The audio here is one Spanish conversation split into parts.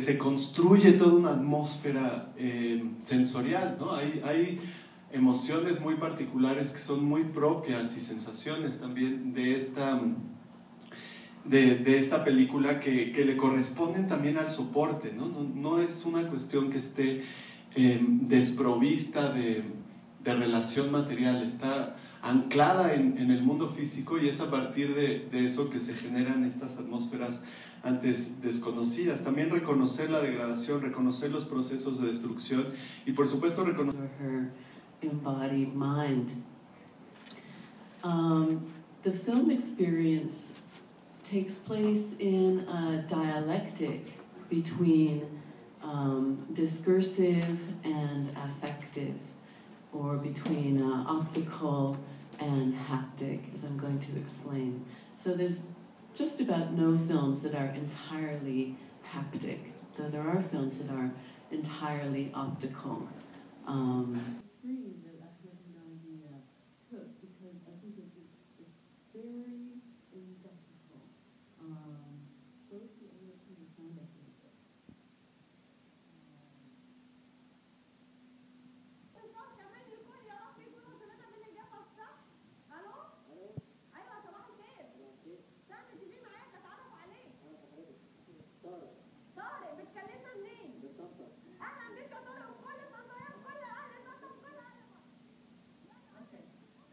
se construye toda una atmósfera eh, sensorial, ¿no? Hay, hay emociones muy particulares que son muy propias y sensaciones también de esta, de, de esta película que, que, le corresponden también al soporte, ¿no? No, no es una cuestión que esté eh, desprovista de, de, relación material, está anclada en, en, el mundo físico y es a partir de, de eso que se generan estas atmósferas antes desconocidas. También reconocer la degradación, reconocer los procesos de destrucción y por supuesto reconocer her embodied mind. Um, the film experience takes place in a dialectic between um, discursive and affective, or between uh, optical and haptic, as I'm going to explain. So there's just about no films that are entirely haptic, though there are films that are entirely optical. Um,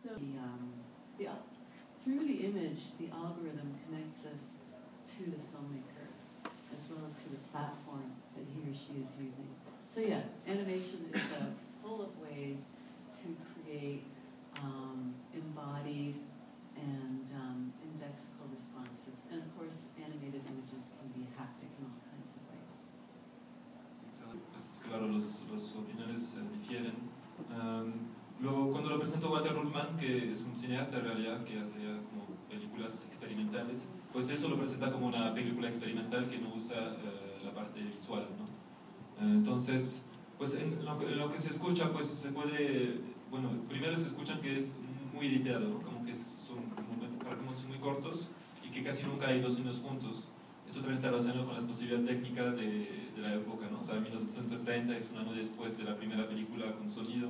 The, um, the, through the image, the algorithm connects us to the filmmaker as well as to the platform that he or she is using. So yeah, animation is uh, Lo, presentó Walter Ruttmann, que es un cineasta en realidad, que hace como películas experimentales, pues eso lo presenta como una película experimental que no usa eh, la parte visual, ¿no? Entonces, pues en lo, en lo, que se escucha, pues se puede, bueno, primero se escuchan que es muy editado, ¿no? Como que son fragmentos muy cortos y que casi nunca hay dos niños juntos. Esto también está relacionado con la posibilidad técnica de, de la época, ¿no? O sea, 1930 es un año después de la primera película con sonido,